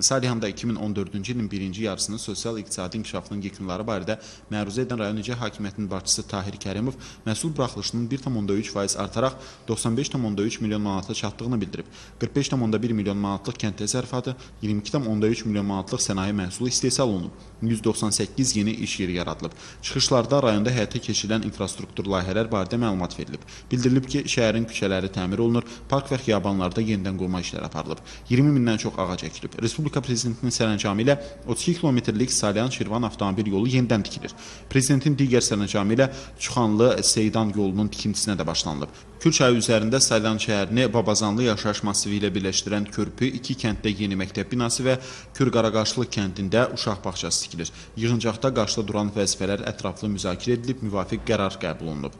Salihanda 2014-cü ilin birinci yarısının sosial-iqtisadi inkişafının yekunları barədə məruzə edən rayon icra hakimiyyətinin başçısı Tahir Kərimov məhsul buraxılışının 1,3% artaraq 95,3 milyon manata çatdığını bildirib. 45,1 milyon manatlıq kənd təsərrüfatı, 22,3 milyon manatlıq sənaye məhsulu istehsal olunub. 198 yeni iş yeri yaradılıb. Çıxışlarda rayonda həyata keçirilən infrastruktur layihələr barədə məlumat verilib. Bildirilib ki, şəhərin küçələri təmir olunur, park və xiyabanlarda yenidən qurma işləri aparılıb. 20 mindən çox ağac əkilib. Respublika Prezidentinin sərəncamı ilə 32 kilometrlik Salyan-Şirvan avtomobil yolu yenidən tikilir. Prezidentin digər sərəncamı ilə Çuxanlı-Seydan yolunun tikintisinə də başlanılıb. Kür çayı üzərində Salyan şəhərini Babazanlı yaşayış massivi ilə birləşdirən körpü, iki kənddə yeni məktəb binası və Kür-Qaraqaşlı kəndində uşaq bağçası tikilir. Yığıncaqda qarşıda duran vəzifələr ətraflı müzakirə edilib, müvafiq qərar qəbul olunub.